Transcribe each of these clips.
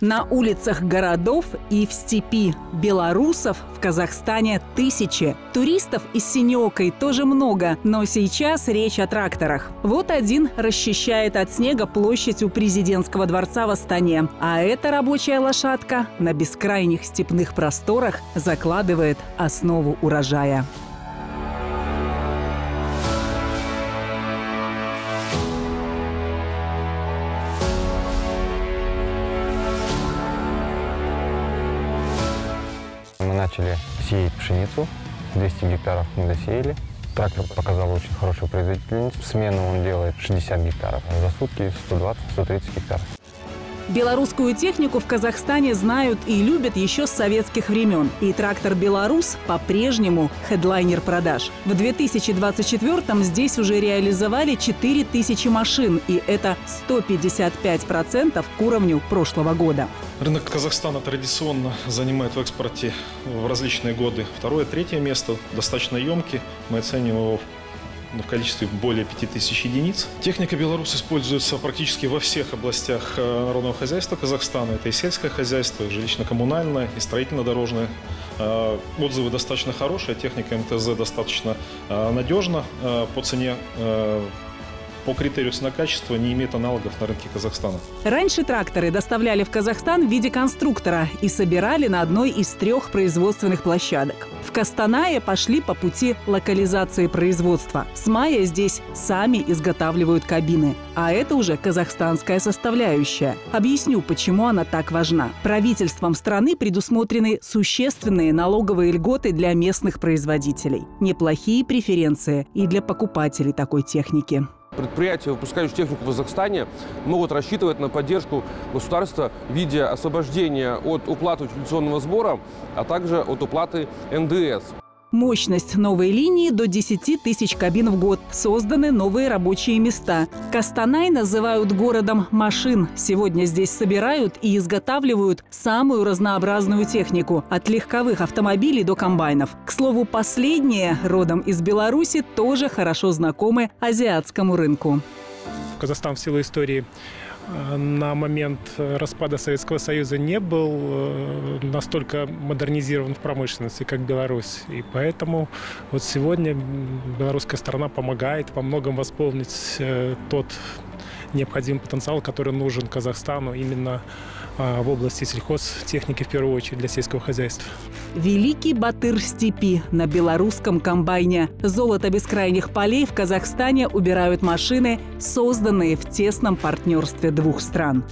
На улицах городов и в степи белорусов в Казахстане тысячи. Туристов из Синеокой тоже много, но сейчас речь о тракторах. Вот один расчищает от снега площадь у президентского дворца в Астане. А эта рабочая лошадка на бескрайних степных просторах закладывает основу урожая. Мы начали сеять пшеницу, 200 гектаров мы досеяли. Трактор показал очень хорошую производительность. Смену он делает 60 гектаров, а за сутки 120-130 гектаров. Белорусскую технику в Казахстане знают и любят еще с советских времен. И трактор «Беларус» по-прежнему хедлайнер продаж. В 2024-м здесь уже реализовали 4000 машин, и это 155% к уровню прошлого года. Рынок Казахстана традиционно занимает в экспорте в различные годы второе, третье место, достаточно емкий. Мы оцениваем его количестве более 5000 единиц. Техника «Беларусь» используется практически во всех областях э, народного хозяйства Казахстана. Это и сельское хозяйство, и жилищно-коммунальное, и строительно-дорожное. Э, Отзывы достаточно хорошие, техника МТЗ достаточно э, надежна по цене по критерию цена-качество не имеет аналогов на рынке Казахстана. Раньше тракторы доставляли в Казахстан в виде конструктора и собирали на одной из трех производственных площадок. В Кастанае пошли по пути локализации производства. С мая здесь сами изготавливают кабины. А это уже казахстанская составляющая. Объясню, почему она так важна. Правительством страны предусмотрены существенные налоговые льготы для местных производителей. Неплохие преференции и для покупателей такой техники. Предприятия, выпускающие технику в Казахстане, могут рассчитывать на поддержку государства в виде освобождения от уплаты утилизационного сбора, а также от уплаты НДС. Мощность новой линии до 10 тысяч кабин в год. Созданы новые рабочие места. Кастанай называют городом машин. Сегодня здесь собирают и изготавливают самую разнообразную технику. От легковых автомобилей до комбайнов. К слову, последние, родом из Беларуси, тоже хорошо знакомы азиатскому рынку. Казахстан в силу истории на момент распада Советского Союза не был э, настолько модернизирован в промышленности, как Беларусь. И поэтому вот сегодня белорусская сторона помогает во многом восполнить э, тот необходимый потенциал, который нужен Казахстану именно в области сельхозтехники, в первую очередь, для сельского хозяйства. Великий Батыр степи на белорусском комбайне. Золото бескрайних полей в Казахстане убирают машины, созданные в тесном партнерстве двух стран.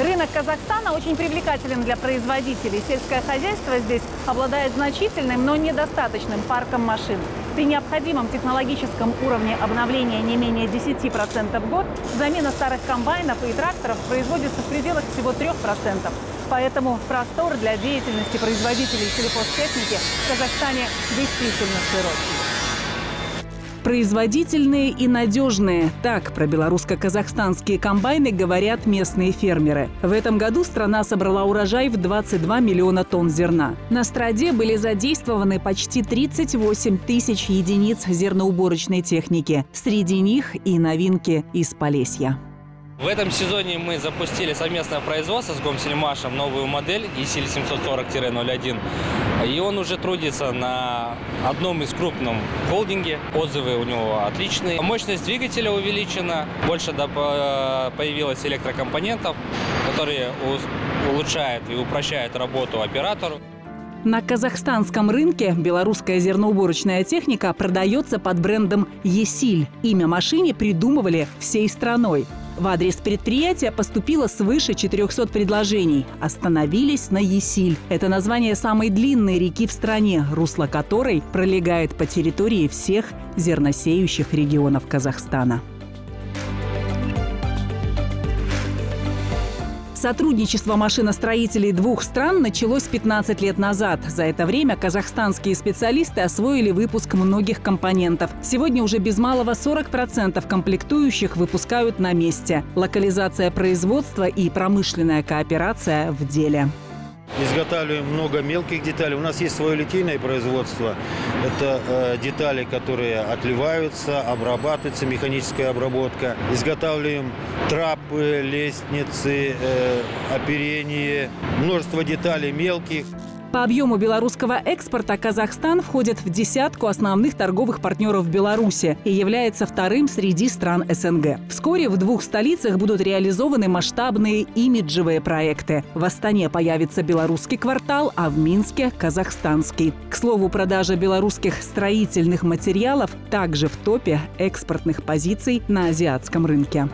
Рынок Казахстана очень привлекателен для производителей. Сельское хозяйство здесь обладает значительным, но недостаточным парком машин. При необходимом технологическом уровне обновления не менее 10% в год замена старых комбайнов и тракторов производится в пределах всего 3%. Поэтому простор для деятельности производителей сельхозтехники в Казахстане действительно широкий. Производительные и надежные. Так про белорусско-казахстанские комбайны говорят местные фермеры. В этом году страна собрала урожай в 22 миллиона тонн зерна. На страде были задействованы почти 38 тысяч единиц зерноуборочной техники. Среди них и новинки из Полесья. В этом сезоне мы запустили совместное производство с Гомсельмашем новую модель ESIL 740-01. И он уже трудится на одном из крупном холдинге. Отзывы у него отличные. Мощность двигателя увеличена. Больше появилось электрокомпонентов, которые улучшают и упрощают работу оператору. На казахстанском рынке белорусская зерноуборочная техника продается под брендом «Есиль». Имя машине придумывали всей страной. В адрес предприятия поступило свыше 400 предложений. Остановились на Есиль. Это название самой длинной реки в стране, русло которой пролегает по территории всех зерносеющих регионов Казахстана. Сотрудничество машиностроителей двух стран началось 15 лет назад. За это время казахстанские специалисты освоили выпуск многих компонентов. Сегодня уже без малого 40% комплектующих выпускают на месте. Локализация производства и промышленная кооперация в деле изготавливаем много мелких деталей. У нас есть свое литейное производство. Это э, детали, которые отливаются, обрабатываются, механическая обработка. Изготавливаем трапы, лестницы, э, оперение, множество деталей мелких. По объему белорусского экспорта Казахстан входит в десятку основных торговых партнеров Беларуси и является вторым среди стран СНГ. Вскоре в двух столицах будут реализованы масштабные имиджевые проекты. В Астане появится белорусский квартал, а в Минске – казахстанский. К слову, продажа белорусских строительных материалов также в топе экспортных позиций на азиатском рынке.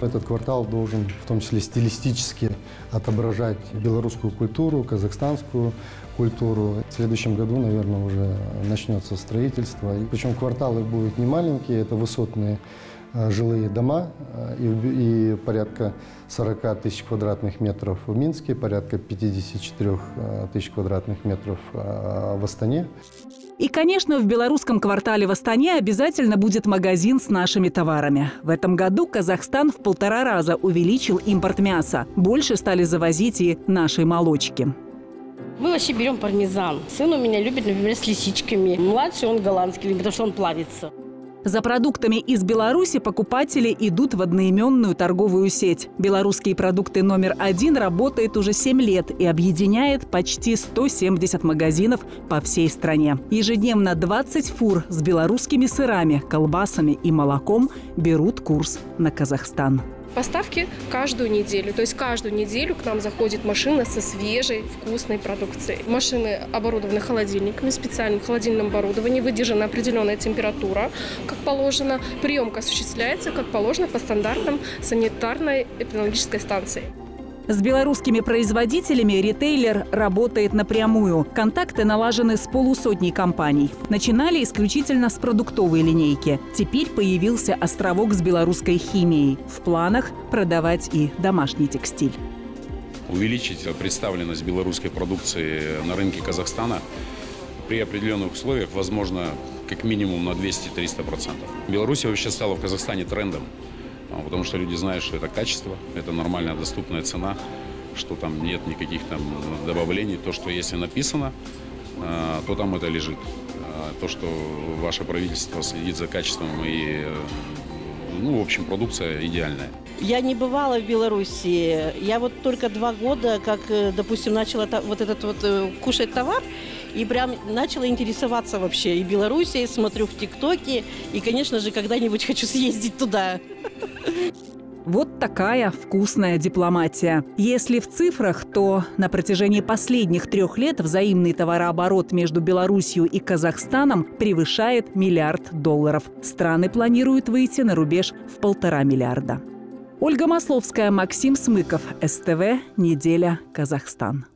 Этот квартал должен в том числе стилистически отображать белорусскую культуру, казахстанскую культуру. В следующем году, наверное, уже начнется строительство. Причем кварталы будут не маленькие, это высотные жилые дома э, и, и порядка 40 тысяч квадратных метров в Минске, порядка 54 э, тысяч квадратных метров в Астане. И, конечно, в белорусском квартале в Астане обязательно будет магазин с нашими товарами. В этом году Казахстан в полтора раза увеличил импорт мяса. Больше стали завозить и нашей молочки. Мы вообще берем пармезан. Сын у меня любит, например, с лисичками. Младший он голландский, потому что он плавится. За продуктами из Беларуси покупатели идут в одноименную торговую сеть. Белорусские продукты номер один работает уже 7 лет и объединяет почти 170 магазинов по всей стране. Ежедневно 20 фур с белорусскими сырами, колбасами и молоком берут курс на Казахстан. Поставки каждую неделю. То есть каждую неделю к нам заходит машина со свежей, вкусной продукцией. Машины оборудованы холодильниками, специальным холодильным оборудованием, выдержана определенная температура, как положено. Приемка осуществляется, как положено, по стандартам санитарной эпидемиологической станции. С белорусскими производителями ритейлер работает напрямую. Контакты налажены с полусотней компаний. Начинали исключительно с продуктовой линейки. Теперь появился островок с белорусской химией. В планах продавать и домашний текстиль. Увеличить представленность белорусской продукции на рынке Казахстана при определенных условиях возможно как минимум на 200-300%. Беларусь вообще стала в Казахстане трендом. А, потому что люди знают, что это качество, это нормальная доступная цена, что там нет никаких там добавлений. То, что если написано, а, то там это лежит. А, то, что ваше правительство следит за качеством и, ну, в общем, продукция идеальная. Я не бывала в Беларуси. Я вот только два года, как, э, допустим, начала вот этот вот э, кушать товар, и прям начала интересоваться вообще и Белоруссией, смотрю в ТикТоке, и, конечно же, когда-нибудь хочу съездить туда. Вот такая вкусная дипломатия. Если в цифрах, то на протяжении последних трех лет взаимный товарооборот между Белоруссией и Казахстаном превышает миллиард долларов. Страны планируют выйти на рубеж в полтора миллиарда. Ольга Масловская, Максим Смыков, СТВ, «Неделя, Казахстан».